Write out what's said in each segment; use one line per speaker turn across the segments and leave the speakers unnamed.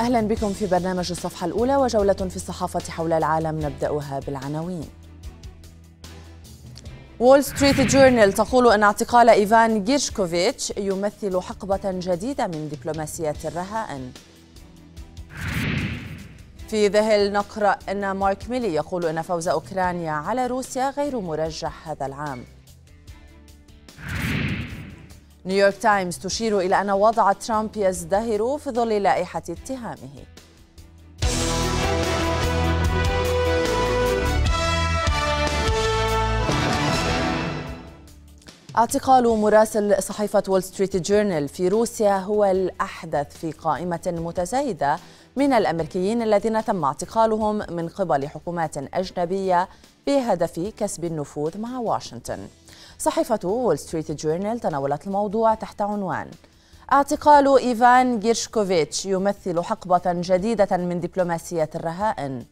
أهلا بكم في برنامج الصفحة الأولى وجولة في الصحافة حول العالم نبدأها بالعناوين. وول ستريت جورنال تقول أن اعتقال إيفان جيرشكوفيتش يمثل حقبة جديدة من دبلوماسية الرهائن. في ذا هيل نقرأ أن مارك ميلي يقول أن فوز أوكرانيا على روسيا غير مرجح هذا العام. نيويورك تايمز تشير إلى أن وضع ترامب يزدهر في ظل لائحة اتهامه. اعتقال مراسل صحيفة وول ستريت جورنال في روسيا هو الأحدث في قائمة متزايدة من الأمريكيين الذين تم اعتقالهم من قبل حكومات أجنبية بهدف كسب النفوذ مع واشنطن. صحيفة وول ستريت جورنال تناولت الموضوع تحت عنوان اعتقال إيفان جيرشكوفيتش يمثل حقبة جديدة من دبلوماسية الرهائن.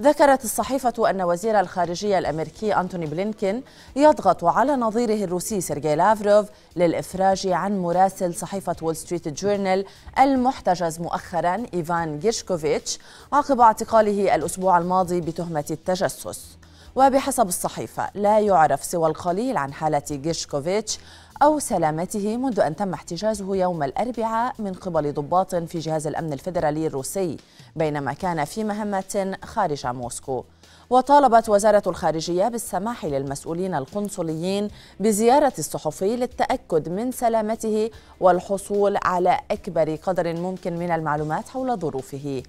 ذكرت الصحيفة أن وزير الخارجية الأمريكي أنتوني بلينكين يضغط على نظيره الروسي سيرجي لافروف للإفراج عن مراسل صحيفة وول ستريت جورنال المحتجز مؤخرا إيفان جيرشكوفيتش عقب اعتقاله الأسبوع الماضي بتهمة التجسس. وبحسب الصحيفة لا يعرف سوى القليل عن حالة جيشكوفيتش أو سلامته منذ أن تم احتجازه يوم الأربعاء من قبل ضباط في جهاز الأمن الفيدرالي الروسي بينما كان في مهمة خارج موسكو. وطالبت وزارة الخارجية بالسماح للمسؤولين القنصليين بزيارة الصحفي للتأكد من سلامته والحصول على أكبر قدر ممكن من المعلومات حول ظروفه.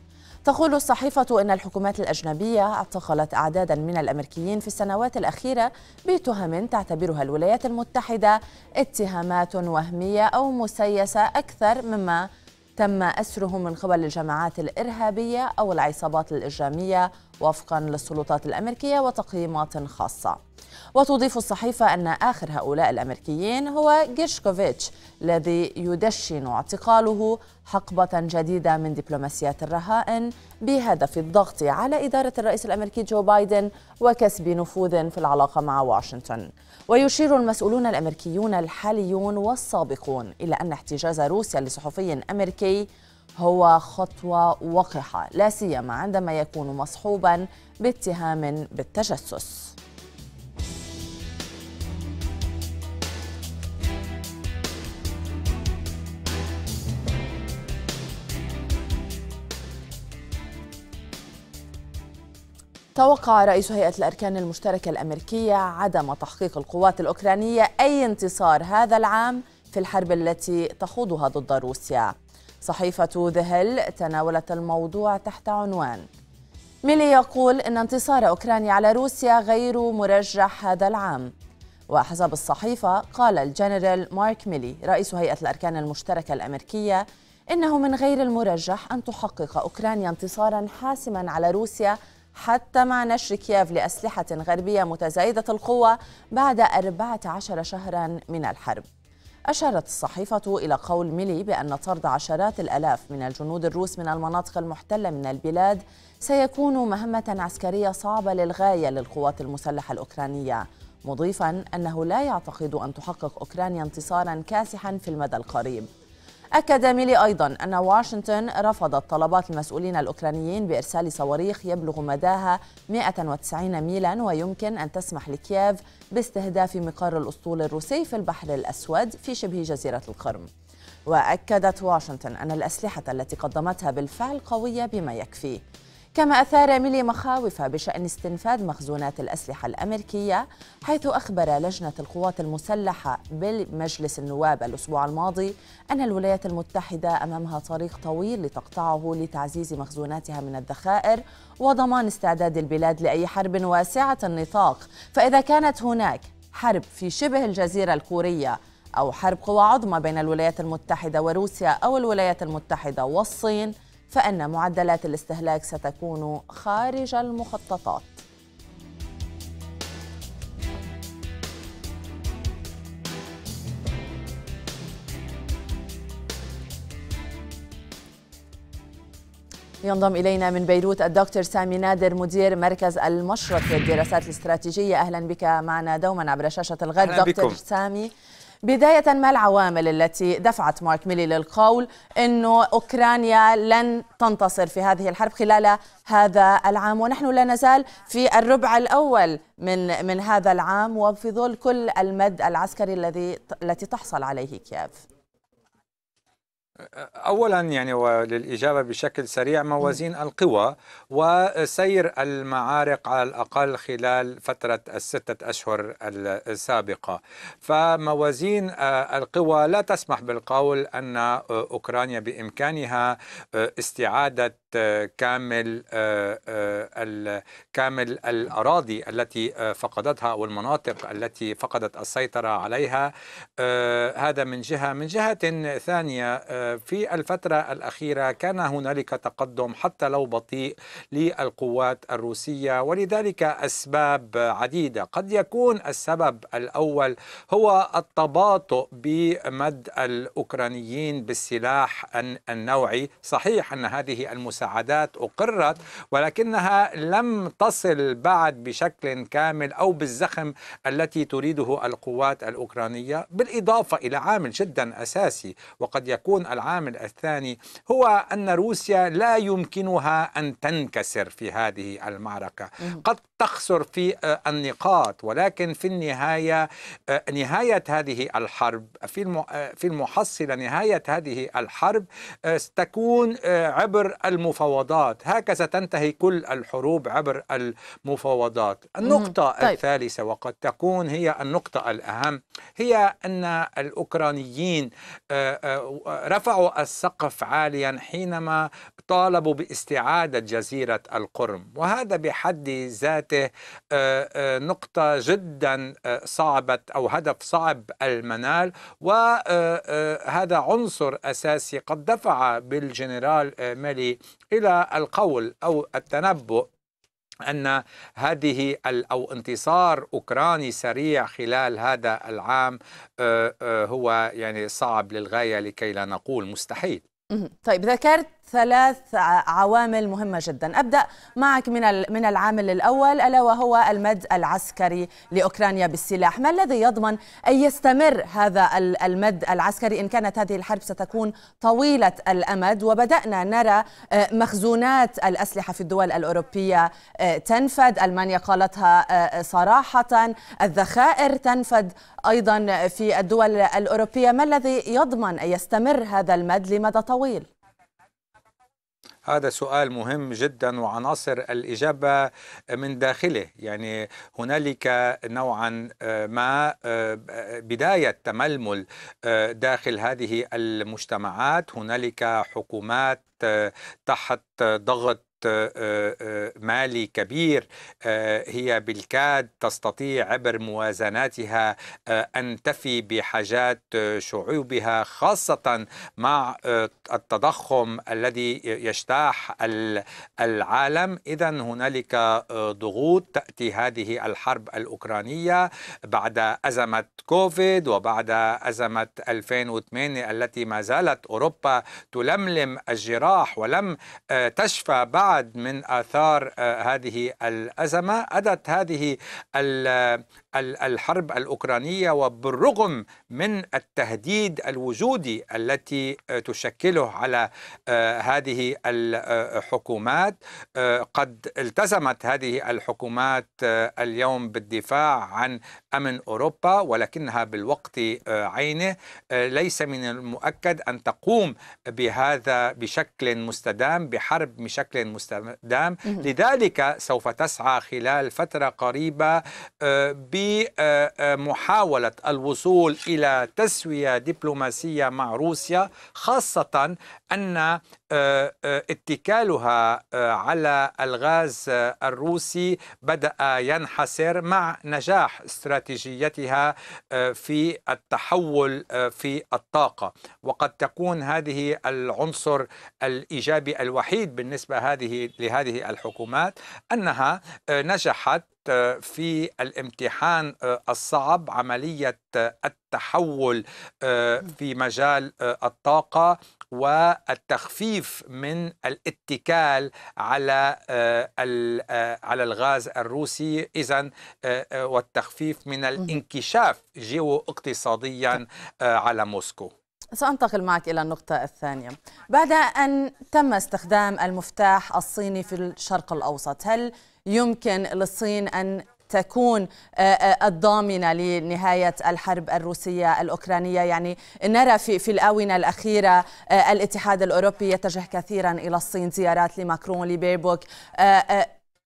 تقول الصحيفة أن الحكومات الأجنبية اعتقلت أعدادا من الأمريكيين في السنوات الأخيرة بتهم تعتبرها الولايات المتحدة اتهامات وهمية أو مسيسة أكثر مما تم أسره من قبل الجماعات الإرهابية أو العصابات الإجرامية وفقا للسلطات الأمريكية وتقييمات خاصة. وتضيف الصحيفة أن آخر هؤلاء الأمريكيين هو جيرشكوفيتش الذي يدشن اعتقاله حقبة جديدة من دبلوماسيات الرهائن بهدف الضغط على إدارة الرئيس الأمريكي جو بايدن وكسب نفوذ في العلاقة مع واشنطن. ويشير المسؤولون الأمريكيون الحاليون والسابقون إلى أن احتجاز روسيا لصحفي أمريكي هو خطوة وقحة لا سيما عندما يكون مصحوبا باتهام بالتجسس. توقع رئيس هيئة الأركان المشتركة الأمريكية عدم تحقيق القوات الأوكرانية أي انتصار هذا العام في الحرب التي تخوضها ضد روسيا. صحيفة ذهل تناولت الموضوع تحت عنوان. ميلي يقول إن انتصار أوكرانيا على روسيا غير مرجح هذا العام. وحسب الصحيفة قال الجنرال مارك ميلي رئيس هيئة الأركان المشتركة الأمريكية إنه من غير المرجح أن تحقق أوكرانيا انتصارا حاسما على روسيا حتى مع نشر كييف لأسلحة غربية متزايدة القوة بعد 14 شهرا من الحرب. أشارت الصحيفة إلى قول ميلي بأن طرد عشرات الألاف من الجنود الروس من المناطق المحتلة من البلاد سيكون مهمة عسكرية صعبة للغاية للقوات المسلحة الأوكرانية مضيفا أنه لا يعتقد أن تحقق أوكرانيا انتصارا كاسحا في المدى القريب. أكد ميلي أيضا أن واشنطن رفضت طلبات المسؤولين الأوكرانيين بإرسال صواريخ يبلغ مداها 190 ميلا ويمكن أن تسمح لكييف باستهداف مقر الأسطول الروسي في البحر الأسود في شبه جزيرة القرم. وأكدت واشنطن أن الأسلحة التي قدمتها بالفعل قوية بما يكفي. كما أثار ميلي مخاوف بشأن استنفاد مخزونات الأسلحة الأمريكية حيث أخبر لجنة القوات المسلحة بمجلس النواب الأسبوع الماضي أن الولايات المتحدة أمامها طريق طويل لتقطعه لتعزيز مخزوناتها من الذخائر وضمان استعداد البلاد لأي حرب واسعة النطاق. فإذا كانت هناك حرب في شبه الجزيرة الكورية أو حرب قوى عظمى بين الولايات المتحدة وروسيا أو الولايات المتحدة والصين فإن معدلات الاستهلاك ستكون خارج المخططات. ينضم إلينا من بيروت الدكتور سامي نادر مدير مركز المشرق للدراسات الاستراتيجية. أهلا بك معنا دوما عبر شاشة الغد. دكتور بكم. سامي بداية ما العوامل التي دفعت مارك ميلي للقول أنه أوكرانيا لن تنتصر في هذه الحرب خلال هذا العام ونحن لا نزال في الربع الأول من من هذا العام وفي ظل كل المد العسكري الذي التي تحصل عليه كييف.
اولا يعني وللإجابة بشكل سريع موازين القوى وسير المعارك على الأقل خلال فترة الستة أشهر السابقة. فموازين آه، القوى لا تسمح بالقول أن أوكرانيا بإمكانها آه، استعادة كامل آه، كامل الأراضي التي فقدتها أو المناطق التي فقدت السيطرة عليها. هذا من جهة. من جهة ثانية في الفترة الأخيرة كان هنالك تقدم حتى لو بطيء للقوات الروسية ولذلك أسباب عديدة. قد يكون السبب الأول هو التباطؤ بمد الأوكرانيين بالسلاح النوعي. صحيح أن هذه المساعدات أقرت ولكنها لم تصل بعد بشكل كامل أو بالزخم التي تريده القوات الأوكرانية بالإضافة إلى عامل جدا أساسي وقد يكون العامل الثاني هو أن روسيا لا يمكنها أن تنكسر في هذه المعركة. قد تخسر في آه، النقاط ولكن في النهاية آه، نهاية هذه الحرب في آه، في المحصلة نهاية هذه الحرب ستكون عبر المفاوضات. هكذا تنتهي كل الحروب عبر المفاوضات. النقطة طيب. الثالثة وقد تكون هي النقطة الأهم هي أن الأوكرانيين رفعوا السقف عاليا حينما طالبوا باستعادة جزيرة القرم. وهذا بحد ذاته آه، آه، نقطة جدا آه، صعبة أو هدف صعب المنال. وهذا عنصر أساسي قد دفع بالجنرال مالي إلى القول أو التنبؤ. أن هذه أو انتصار أوكراني سريع خلال هذا العام هو يعني صعب للغاية لكي لا نقول مستحيل.
طيب ذكرت ثلاث عوامل مهمة جدا. أبدأ معك من من العامل الأول ألا وهو المد العسكري لأوكرانيا بالسلاح. ما الذي يضمن أن يستمر هذا المد العسكري إن كانت هذه الحرب ستكون طويلة الأمد؟ وبدأنا نرى آه، مخزونات الأسلحة في الدول الأوروبية آه، تنفد. ألمانيا قالتها آه، صراحة الذخائر تنفد. أيضا في الدول الأوروبية ما الذي يضمن أن يستمر هذا المد لمدى طويل؟
هذا سؤال مهم جدا وعناصر الإجابة من داخله يعني هنالك نوعا آه، ما آه، بداية تململ آه، داخل هذه المجتمعات هنالك حكومات تحت ضغط مالي كبير. آه، هي بالكاد تستطيع عبر موازناتها أن تفي بحاجات شعوبها خاصة مع التضخم الذي يجتاح العالم. اذا هنالك ضغوط تأتي هذه الحرب الأوكرانية بعد أزمة كوفيد وبعد أزمة 2008 التي ما زالت أوروبا تلملم الجراح ولم تشفى بعد بعد من آثار آه، هذه الأزمة أدت هذه الحرب الأوكرانية وبالرغم من التهديد الوجودي التي آه، تشكله على آه، هذه الحكومات قد التزمت هذه الحكومات اليوم بالدفاع عن أمن أوروبا ولكنها بالوقت عينه. ليس من المؤكد أن تقوم بهذا بشكل مستدام بحرب بشكل مستدام. لذلك سوف تسعى خلال فترة قريبة آه، بمحاولة الوصول إلى تسوية دبلوماسية مع روسيا خاصة أن آه، آه، اتكالها على الغاز الروسي بدأ ينحسر مع نجاح استراتيجيتها في التحول في الطاقة. وقد تكون هذه العنصر الإيجابي الوحيد بالنسبة هذه هذه لهذه الحكومات أنها آه، نجحت آه، في الامتحان آه، الصعب عملية التحول في مجال الطاقة. والتخفيف من الاتكال على على الغاز الروسي. إذا والتخفيف من الانكشاف جيو اقتصاديا على موسكو.
سأنتقل معك إلى النقطة الثانية. بعد أن تم استخدام المفتاح الصيني في الشرق الأوسط هل يمكن للصين أن تكون آه، آه، الضامنة لنهاية الحرب الروسية الأوكرانية. يعني نرى في, في الآونة الأخيرة آه، الاتحاد الأوروبي يتجه كثيرا إلى الصين زيارات لماكرون لبيربوك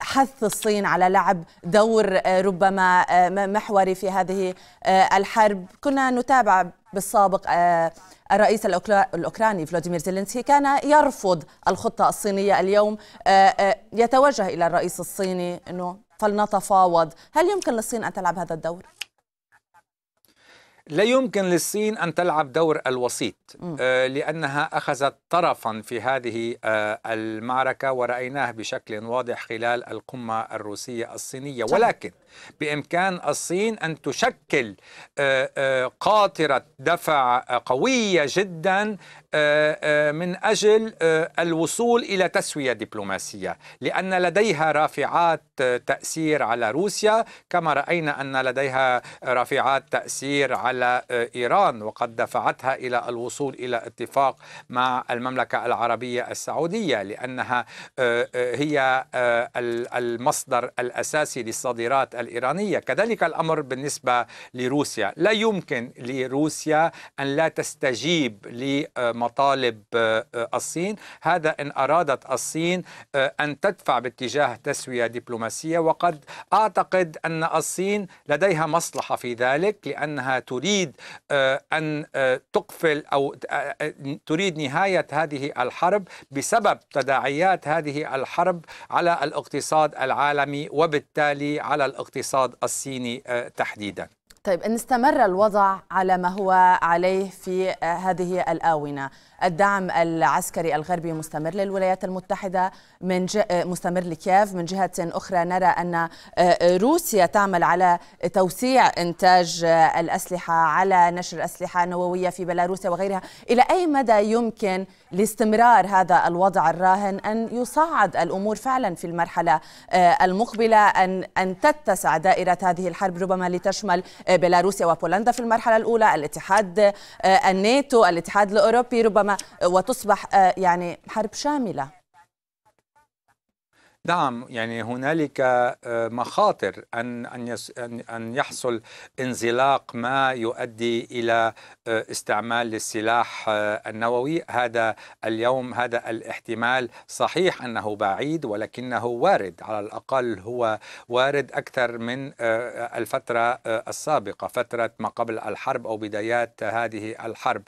حث الصين على لعب دور ربما محوري في هذه الحرب. كنا نتابع بالسابق الرئيس الأوكراني فلاديمير زيلينسكي كان يرفض الخطة الصينية اليوم. يتوجه إلى الرئيس الصيني أنه فلنتفاوض. هل يمكن للصين أن تلعب هذا الدور؟
لا يمكن للصين أن تلعب دور الوسيط آه، لأنها أخذت طرفا في هذه آه، المعركة ورأيناه بشكل واضح خلال القمة الروسية الصينية. ولكن بإمكان الصين أن تشكل آه، قاطرة دفع قوية جدا من أجل الوصول إلى تسوية دبلوماسية. لأن لديها رافعات تأثير على روسيا كما رأينا أن لديها رافعات تأثير على آه، إيران وقد دفعتها إلى الوصول إلى اتفاق مع المملكة العربية السعودية لأنها آه، آه، هي المصدر الأساسي للصادرات الإيرانية. كذلك الأمر بالنسبة لروسيا. لا يمكن لروسيا أن لا تستجيب لمطالب الصين. هذا إن أرادت الصين أن تدفع باتجاه تسوية دبلوماسية. وقد أعتقد أن الصين لديها مصلحة في ذلك لأنها تريد آه، أن آه، تقفل أو آه، تريد نهاية هذه الحرب بسبب تداعيات هذه الحرب على الاقتصاد العالمي وبالتالي على الاقتصاد الصيني تحديدا.
طيب إن استمر الوضع على ما هو عليه في هذه الآونة الدعم العسكري الغربي مستمر للولايات المتحدة من مستمر لكييف. من جهة أخرى نرى أن آه، روسيا تعمل على توسيع إنتاج آه، الأسلحة على نشر أسلحة نووية في بيلاروسيا وغيرها. إلى أي مدى يمكن لاستمرار هذا الوضع الراهن أن يصعد الأمور فعلا في المرحلة آه، المقبلة أن أن تتسع دائرة هذه الحرب ربما لتشمل بيلاروسيا وبولندا في المرحلة الأولى الاتحاد الناتو الاتحاد الأوروبي ربما وتصبح آه، يعني حرب شاملة.
نعم يعني هنالك آه، مخاطر أن أن أن يحصل انزلاق ما يؤدي إلى آه، استعمال للسلاح آه، النووي. هذا اليوم هذا الاحتمال صحيح أنه بعيد ولكنه وارد. على الأقل هو وارد أكثر من الفترة السابقة فترة ما قبل الحرب أو بدايات هذه الحرب.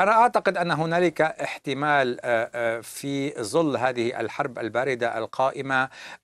أنا أعتقد أن هنالك احتمال في ظل هذه الحرب الباردة القائمة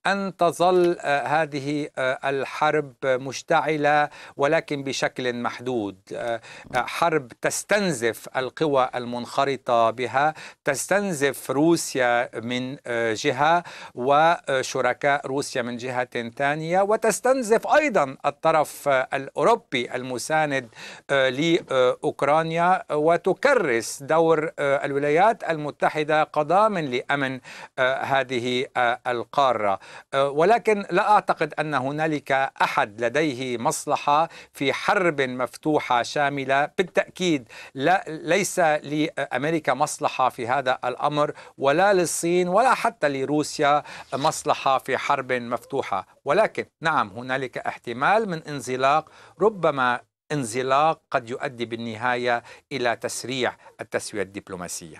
أن تظل آه، هذه آه، الحرب مشتعلة ولكن بشكل محدود. آه، حرب تستنزف القوى المنخرطة بها تستنزف روسيا من جهة وشركاء روسيا من جهة ثانية وتستنزف أيضا الطرف الأوروبي المساند لأوكرانيا وتكرس دور الولايات المتحدة كضامن لأمن هذه القاره قارة أه، ولكن لا أعتقد أن هنالك أحد لديه مصلحة في حرب مفتوحة شاملة. بالتأكيد لا ليس لأمريكا مصلحة في هذا الأمر ولا للصين ولا حتى لروسيا مصلحة في حرب مفتوحة. ولكن نعم هنالك احتمال من انزلاق ربما انزلاق قد يؤدي بالنهاية إلى تسريع التسوية الدبلوماسية.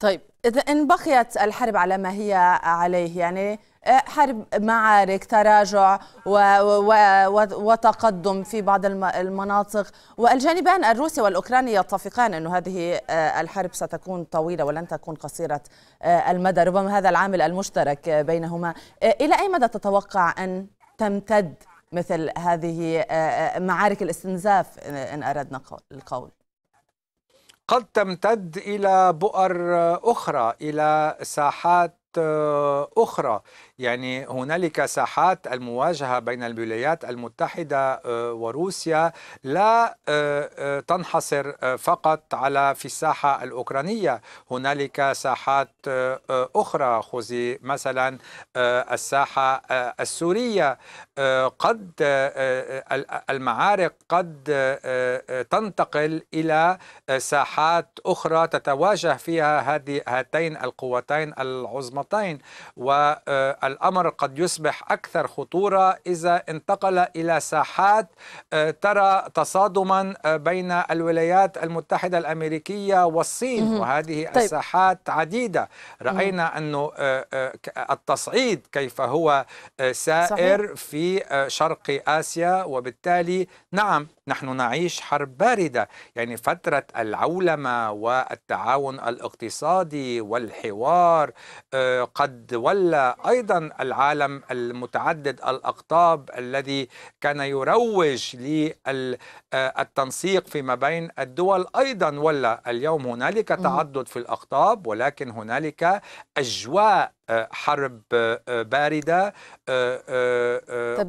طيب إذا إن بقيت الحرب على ما هي عليه يعني حرب معارك تراجع وتقدم في بعض المناطق. والجانبان الروسي والاوكراني يتفقان إنه هذه آه، الحرب ستكون طويلة ولن تكون قصيرة آه، المدى. ربما هذا العامل المشترك بينهما. إلى أي مدى تتوقع أن تمتد مثل هذه معارك الاستنزاف إن أردنا القول؟
قد تمتد إلى بؤر أخرى إلى ساحات أخرى. يعني هنالك ساحات المواجهة بين الولايات المتحدة وروسيا لا تنحصر فقط على في الساحة الأوكرانية. هنالك ساحات أخرى. خذي مثلا الساحة السورية. قد المعارك قد تنتقل إلى ساحات أخرى تتواجه فيها هذه هاتين القوتين العظمتين والأمر قد يصبح أكثر خطورة إذا انتقل إلى ساحات ترى تصادما بين الولايات المتحدة الأمريكية والصين وهذه طيب. الساحات عديدة رأينا أن التصعيد كيف هو سائر صحيح. في شرق آسيا وبالتالي نعم نحن نعيش حرب باردة يعني فترة العولمة والتعاون الاقتصادي والحوار آه، قد ولى أيضا العالم المتعدد الأقطاب الذي كان يروج للتنسيق فيما بين الدول. أيضا ولا اليوم هنالك تعدد في الأقطاب ولكن هنالك أجواء آه، حرب آه، باردة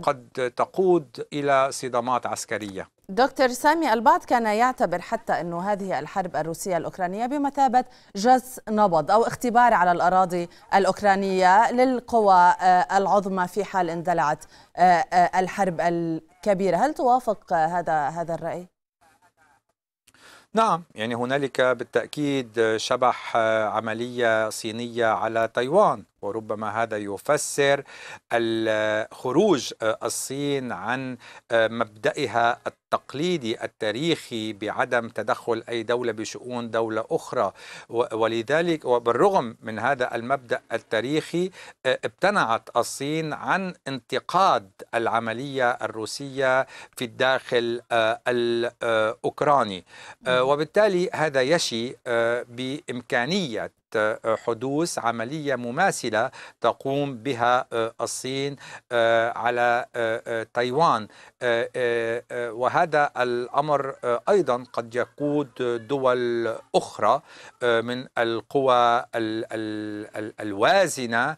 قد تقود إلى صدامات عسكرية
دكتور سامي البعض كان يعتبر حتى أنه هذه الحرب الروسية الأوكرانية بمثابة جس نبض أو اختبار على الأراضي الأوكرانية للقوى آه، العظمى في حال اندلعت آه، آه، الحرب الكبيرة هل توافق هذا هذا الرأي؟
نعم يعني هنالك بالتأكيد شبح عملية صينية على تايوان وربما هذا يفسر خروج الصين عن مبدئها التقليدي التاريخي بعدم تدخل أي دولة بشؤون دولة أخرى. ولذلك وبالرغم من هذا المبدأ التاريخي ابتنعت الصين عن انتقاد العملية الروسية في الداخل الاوكراني وبالتالي هذا يشي بإمكانية حدوث عملية مماثلة تقوم بها آه، الصين آه، على آه، تايوان. وهذا الأمر أيضا قد يقود دول أخرى من القوى الوازنة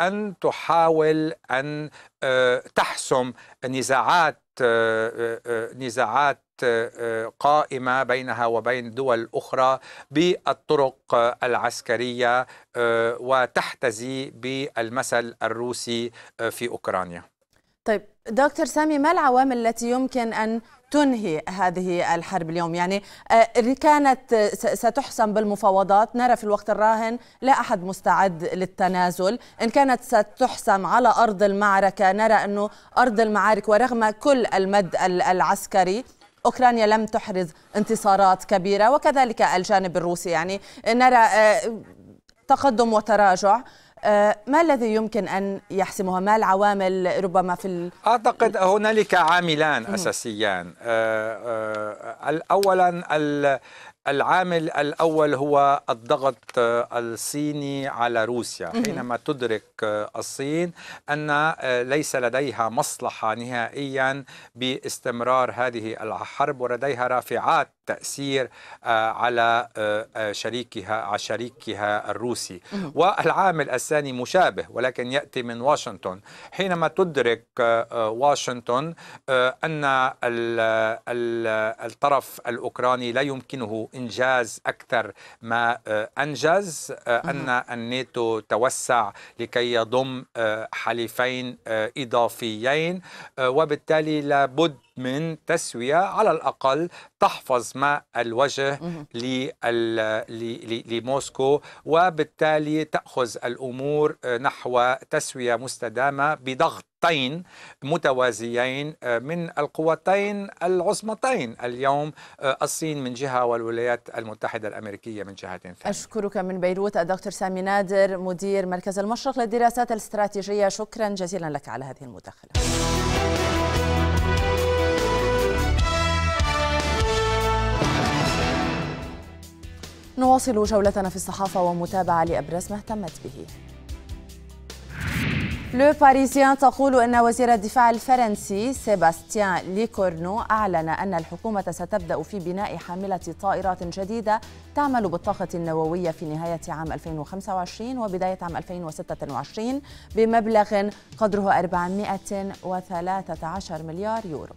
أن تحاول أن تحسم نزاعات نزاعات قائمة بينها وبين دول أخرى بالطرق العسكرية وتحتزي بالمثل الروسي في أوكرانيا.
طيب دكتور سامي ما العوامل التي يمكن أن تنهي هذه الحرب اليوم؟ يعني آه، كانت ستحسم بالمفاوضات. نرى في الوقت الراهن لا أحد مستعد للتنازل. إن كانت ستحسم على أرض المعركة نرى أنه أرض المعارك ورغم كل المد العسكري أوكرانيا لم تحرز انتصارات كبيرة وكذلك الجانب الروسي. يعني نرى آه، تقدم وتراجع. آه، ما الذي يمكن أن يحسمها ما العوامل ربما في ال...
أعتقد هنالك عاملان أساسيان. آه، أولا العامل الأول هو الضغط الصيني على روسيا. حينما تدرك الصين أن ليس لديها مصلحة نهائيا باستمرار هذه الحرب ولديها رافعات تأثير آه، على آه، آه، شريكها على شريكها الروسي. والعامل الثاني مشابه ولكن يأتي من واشنطن. حينما تدرك واشنطن أن الطرف الأوكراني لا يمكنه إنجاز أكثر ما أنجز أن الناتو توسع لكي يضم حليفين إضافيين وبالتالي لابد من تسوية على الأقل تحفظ ماء الوجه لموسكو وبالتالي تأخذ الأمور نحو تسوية مستدامة بضغطين متوازيين من القوتين العظمتين. اليوم الصين من جهة والولايات المتحدة الأمريكية من جهة ثانية.
أشكرك من بيروت الدكتور سامي نادر مدير مركز المشرق للدراسات الاستراتيجية. شكرا جزيلا لك على هذه المداخلة. نواصل جولتنا في الصحافة ومتابعة لأبرز ما اهتمت به لو باريسيان تقول إن وزير الدفاع الفرنسي سيباستيان ليكورنو أعلن أن الحكومة ستبدأ في بناء حاملة طائرات جديدة تعمل بالطاقة النووية في نهاية عام 2025 وبداية عام 2026 بمبلغ قدره 413 مليار يورو.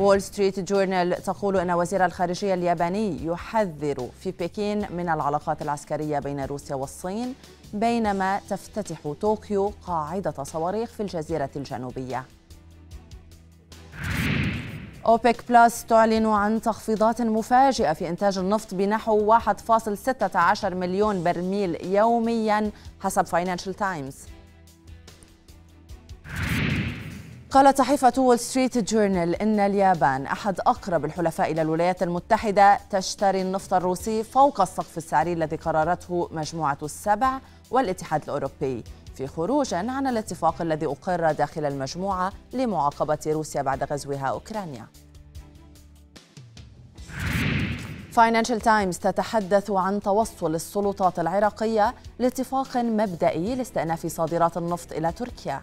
وول ستريت جورنال تقول إن وزير الخارجية الياباني يحذر في بكين من العلاقات العسكرية بين روسيا والصين بينما تفتتح طوكيو قاعدة صواريخ في الجزيرة الجنوبية. أوبك بلس تعلن عن تخفيضات مفاجئة في إنتاج النفط بنحو 1.16 مليون برميل يوميا حسب فاينانشال تايمز قالت صحيفة وول ستريت جورنال إن اليابان أحد أقرب الحلفاء إلى الولايات المتحدة تشتري النفط الروسي فوق السقف السعري الذي قررته مجموعة السبع والاتحاد الأوروبي. في خروج عن الاتفاق الذي أقر داخل المجموعة لمعاقبة روسيا بعد غزوها أوكرانيا. فاينانشال تايمز تتحدث عن توصل السلطات العراقية لاتفاق مبدئي لاستئناف صادرات النفط إلى تركيا.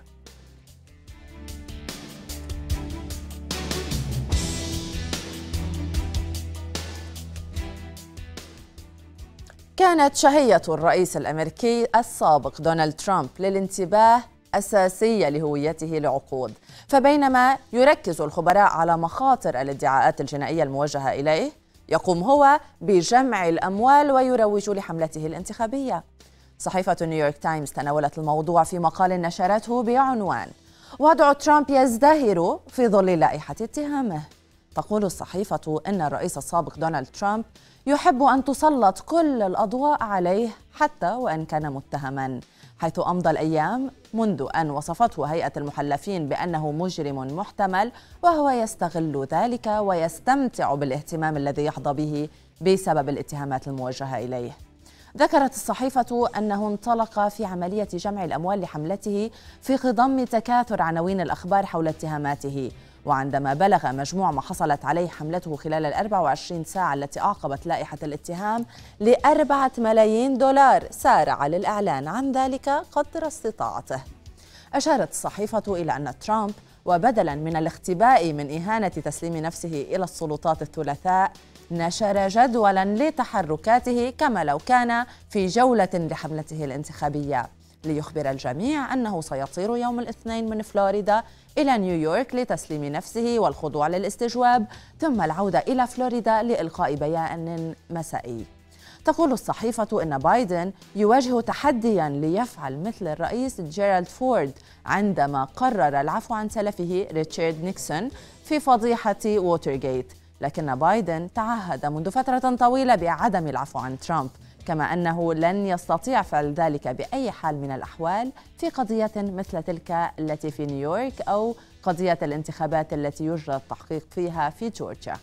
كانت شهية الرئيس الأمريكي السابق دونالد ترامب للانتباه أساسية لهويته لعقود. فبينما يركز الخبراء على مخاطر الادعاءات الجنائية الموجهة إليه يقوم هو بجمع الأموال ويروج لحملته الانتخابية. صحيفة نيويورك تايمز تناولت الموضوع في مقال نشرته بعنوان وضع ترامب يزدهر في ظل لائحة اتهامه. تقول الصحيفة أن الرئيس السابق دونالد ترامب يحب أن تسلط كل الأضواء عليه حتى وإن كان متهما حيث أمضى الأيام منذ أن وصفته هيئة المحلفين بأنه مجرم محتمل وهو يستغل ذلك ويستمتع بالاهتمام الذي يحظى به بسبب الاتهامات الموجهة إليه. ذكرت الصحيفة أنه انطلق في عملية جمع الأموال لحملته في خضم تكاثر عناوين الأخبار حول اتهاماته وعندما بلغ مجموع ما حصلت عليه حملته خلال ال 24 ساعة التي أعقبت لائحة الاتهام لأربعة ملايين دولار سارع للإعلان عن ذلك قدر استطاعته. أشارت الصحيفة إلى أن ترامب وبدلا من الاختباء من إهانة تسليم نفسه إلى السلطات الثلاثاء نشر جدولا لتحركاته كما لو كان في جولة لحملته الانتخابية. ليخبر الجميع أنه سيطير يوم الاثنين من فلوريدا إلى نيويورك لتسليم نفسه والخضوع للاستجواب ثم العودة إلى فلوريدا لإلقاء بيان مسائي. تقول الصحيفة إن بايدن يواجه تحديا ليفعل مثل الرئيس جيرالد فورد عندما قرر العفو عن سلفه ريتشارد نيكسون في فضيحة ووترغيت لكن بايدن تعهد منذ فترة طويلة بعدم العفو عن ترامب. كما أنه لن يستطيع فعل ذلك بأي حال من الأحوال في قضية مثل تلك التي في نيويورك أو قضية الانتخابات التي يجرى التحقيق فيها في جورجيا.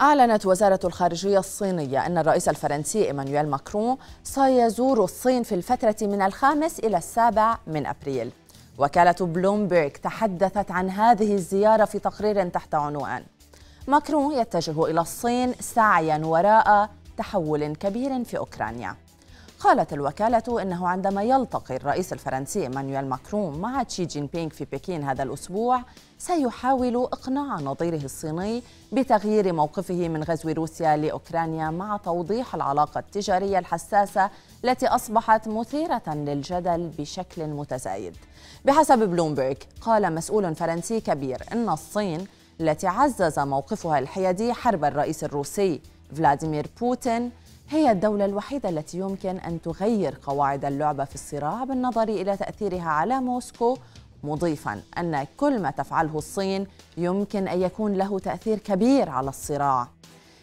أعلنت وزارة الخارجية الصينية أن الرئيس الفرنسي إيمانويل ماكرون سيزور الصين في الفترة من الخامس إلى السابع من أبريل. وكالة بلومبرغ تحدثت عن هذه الزيارة في تقرير تحت عنوان. ماكرون يتجه إلى الصين سعيا وراء تحول كبير في أوكرانيا. قالت الوكالة إنه عندما يلتقي الرئيس الفرنسي إيمانويل ماكرون مع شي جين بينغ في بكين هذا الأسبوع سيحاول إقناع نظيره الصيني بتغيير موقفه من غزو روسيا لأوكرانيا مع توضيح العلاقة التجارية الحساسة التي أصبحت مثيرة للجدل بشكل متزايد. بحسب بلومبرغ قال مسؤول فرنسي كبير إن الصين التي عزز موقفها الحيادي حرب الرئيس الروسي فلاديمير بوتين هي الدولة الوحيدة التي يمكن أن تغير قواعد اللعبة في الصراع بالنظر إلى تأثيرها على موسكو. مضيفا أن كل ما تفعله الصين يمكن أن يكون له تأثير كبير على الصراع.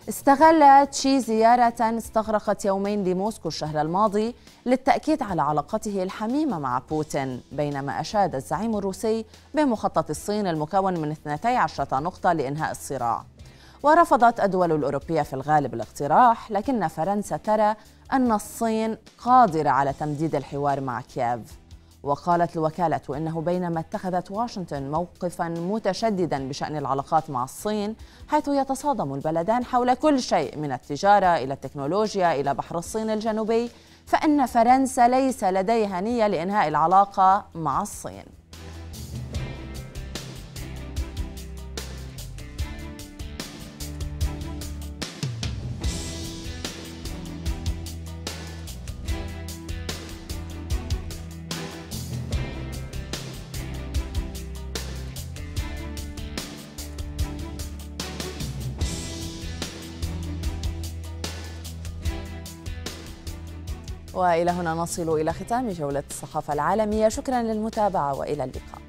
استغل تشي زيارة استغرقت يومين لموسكو الشهر الماضي للتأكيد على علاقته الحميمة مع بوتين بينما أشاد الزعيم الروسي بمخطط الصين المكون من 12 نقطة لإنهاء الصراع. ورفضت الدول الأوروبية في الغالب الاقتراح لكن فرنسا ترى أن الصين قادرة على تمديد الحوار مع كييف. وقالت الوكالة إنه بينما اتخذت واشنطن موقفا متشددا بشأن العلاقات مع الصين حيث يتصادم البلدان حول كل شيء من التجارة إلى التكنولوجيا إلى بحر الصين الجنوبي فإن فرنسا ليس لديها نية لإنهاء العلاقة مع الصين. وإلى هنا نصل إلى ختام جولة الصحافة العالمية. شكرا للمتابعة وإلى اللقاء.